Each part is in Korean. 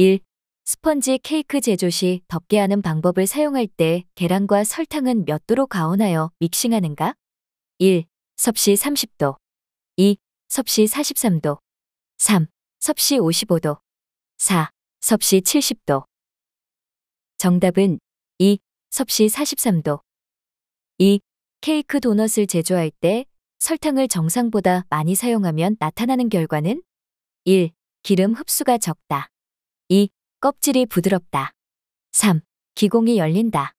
1. 스펀지 케이크 제조 시 덮게 하는 방법을 사용할 때 계란과 설탕은 몇 도로 가온하여 믹싱하는가? 1. 섭씨 30도 2. 섭씨 43도 3. 섭씨 55도 4. 섭씨 70도 정답은 2. 섭씨 43도 2. 케이크 도넛을 제조할 때 설탕을 정상보다 많이 사용하면 나타나는 결과는 1. 기름 흡수가 적다. 2. 껍질이 부드럽다. 3. 기공이 열린다.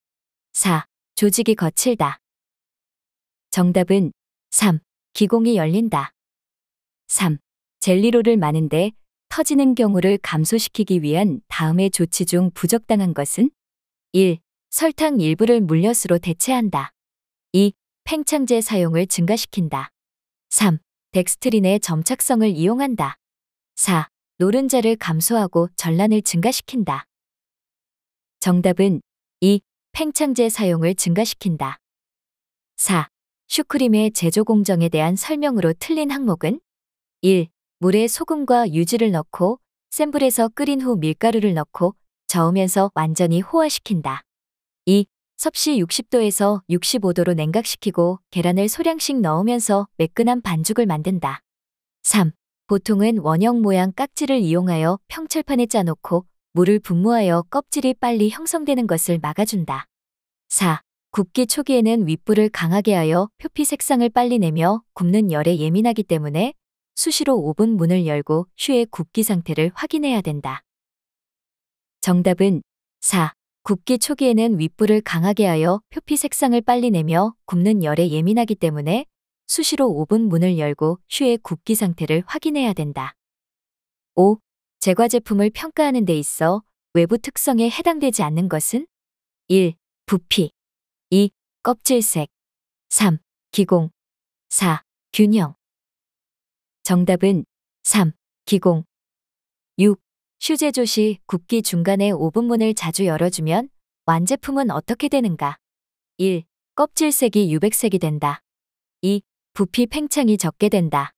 4. 조직이 거칠다. 정답은 3. 기공이 열린다. 3. 젤리로를 마는데 터지는 경우를 감소시키기 위한 다음의 조치 중 부적당한 것은 1. 설탕 일부를 물엿으로 대체한다. 2. 팽창제 사용을 증가시킨다. 3. 덱스트린의 점착성을 이용한다. 4. 노른자를 감소하고 전란을 증가시킨다. 정답은 2. 팽창제 사용을 증가시킨다. 4. 슈크림의 제조 공정에 대한 설명으로 틀린 항목은 1. 물에 소금과 유지를 넣고 센 불에서 끓인 후 밀가루를 넣고 저으면서 완전히 호화시킨다. 2. 섭씨 60도에서 65도로 냉각시키고 계란을 소량씩 넣으면서 매끈한 반죽을 만든다. 3. 보통은 원형 모양 깍지를 이용하여 평철판에 짜놓고 물을 분무하여 껍질이 빨리 형성되는 것을 막아준다. 4. 굽기 초기에는 윗불을 강하게 하여 표피 색상을 빨리 내며 굽는 열에 예민하기 때문에 수시로 5분 문을 열고 휴의 굽기 상태를 확인해야 된다. 정답은 4. 굽기 초기에는 윗불을 강하게 하여 표피 색상을 빨리 내며 굽는 열에 예민하기 때문에 수시로 5분 문을 열고 휴의 굽기 상태를 확인해야 된다. 5. 제과 제품을 평가하는 데 있어 외부 특성에 해당되지 않는 것은 1. 부피 2. 껍질색 3. 기공 4. 균형 정답은 3. 기공 6. 휴제조 시 굽기 중간에 5분문을 자주 열어주면 완제품은 어떻게 되는가? 1. 껍질색이 유백색이 된다. 2. 부피 팽창이 적게 된다.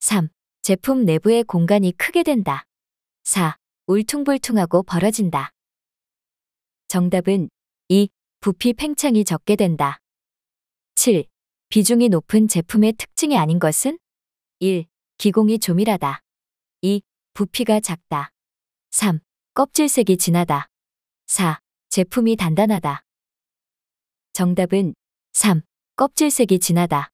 3. 제품 내부의 공간이 크게 된다. 4. 울퉁불퉁하고 벌어진다. 정답은 2. 부피 팽창이 적게 된다. 7. 비중이 높은 제품의 특징이 아닌 것은 1. 기공이 조밀하다. 2. 부피가 작다. 3. 껍질색이 진하다. 4. 제품이 단단하다. 정답은 3. 껍질색이 진하다.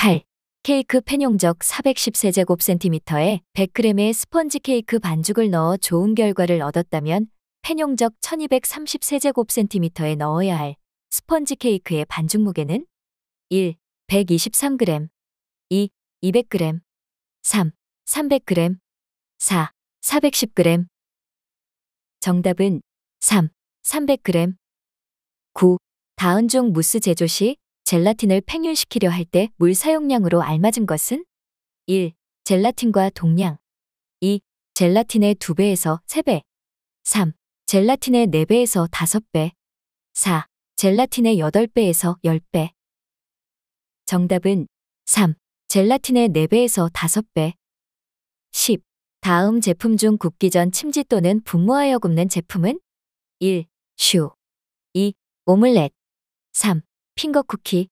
8. 케이크 팬용적 410세제곱센티미터에 100g의 스펀지 케이크 반죽을 넣어 좋은 결과를 얻었다면 팬용적 1230세제곱센티미터에 넣어야 할 스펀지 케이크의 반죽 무게는 1. 123g 2. 200g 3. 300g 4. 410g 정답은 3. 300g 9. 다은 중 무스 제조 시 젤라틴을 팽윤시키려 할 때 물 사용량으로 알맞은 것은 1. 젤라틴과 동량 2. 젤라틴의 2배에서 3배 3. 젤라틴의 4배에서 5배 4. 젤라틴의 8배에서 10배 정답은 3. 젤라틴의 4배에서 5배 10. 다음 제품 중 굽기 전 침지 또는 분무하여 굽는 제품은 1. 슈 2. 오믈렛 3. 핑거 쿠키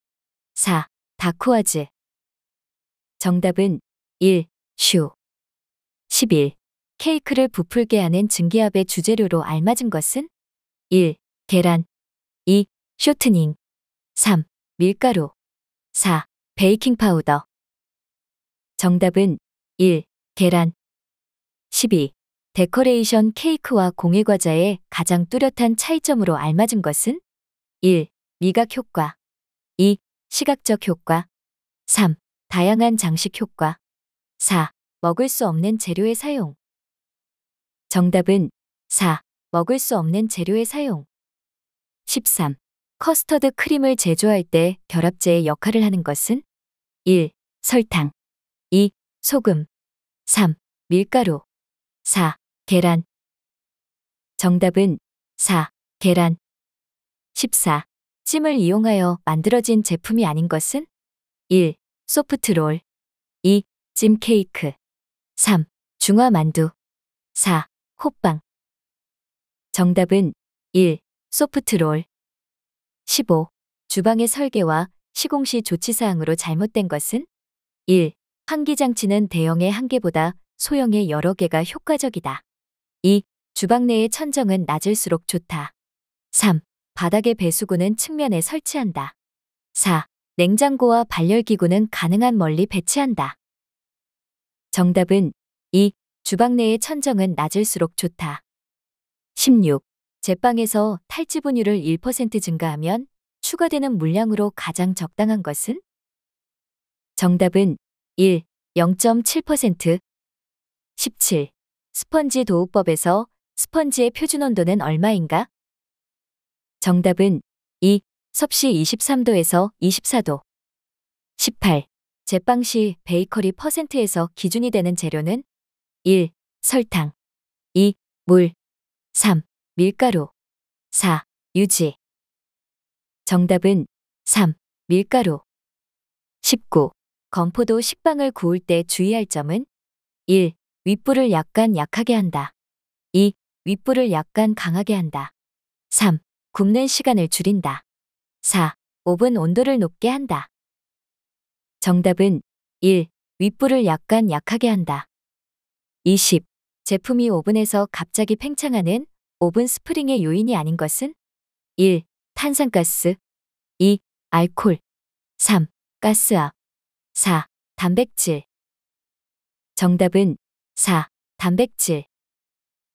4. 다쿠아즈 정답은 1. 슈 11. 케이크를 부풀게 하는 증기압의 주재료로 알맞은 것은 1. 계란 2. 쇼트닝 3. 밀가루 4. 베이킹 파우더 정답은 1. 계란 12. 데코레이션 케이크와 공예 과자의 가장 뚜렷한 차이점으로 알맞은 것은 1. 미각 효과 2. 시각적 효과 3. 다양한 장식 효과 4. 먹을 수 없는 재료의 사용 정답은 4. 먹을 수 없는 재료의 사용 13. 커스터드 크림을 제조할 때 결합제의 역할을 하는 것은 1. 설탕 2. 소금 3. 밀가루 4. 계란 정답은 4. 계란 14. 찜을 이용하여 만들어진 제품이 아닌 것은 1. 소프트롤 2. 찜 케이크 3. 중화 만두 4. 호빵. 정답은 1. 소프트롤. 15. 주방의 설계와 시공시 조치사항으로 잘못된 것은 1. 환기장치는 대형의 한 개보다 소형의 여러 개가 효과적이다. 2. 주방 내의 천정은 낮을수록 좋다. 3. 바닥의 배수구는 측면에 설치한다. 4. 냉장고와 발열기구는 가능한 멀리 배치한다. 정답은 2. 주방 내의 천정은 낮을수록 좋다. 16. 제빵에서 탈지 분율을 1% 증가하면 추가되는 물량으로 가장 적당한 것은? 정답은 1. 0.7%. 17. 스펀지 도우법에서 스펀지의 표준 온도는 얼마인가? 정답은 2. 섭씨 23도에서 24도. 18. 제빵 시 베이커리 퍼센트에서 기준이 되는 재료는 1. 설탕 2. 물 3. 밀가루 4. 유지 정답은 3. 밀가루 19. 건포도 식빵을 구울 때 주의할 점은 1. 윗불을 약간 약하게 한다. 2. 윗불을 약간 강하게 한다. 3. 굽는 시간을 줄인다. 4. 오븐 온도를 높게 한다. 정답은 1. 윗불을 약간 약하게 한다. 20. 제품이 오븐에서 갑자기 팽창하는 오븐 스프링의 요인이 아닌 것은 1. 탄산가스 2. 알콜 3. 가스압 4. 단백질 정답은 4. 단백질